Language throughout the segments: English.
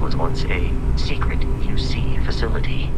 was once a secret UC facility.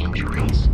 injuries.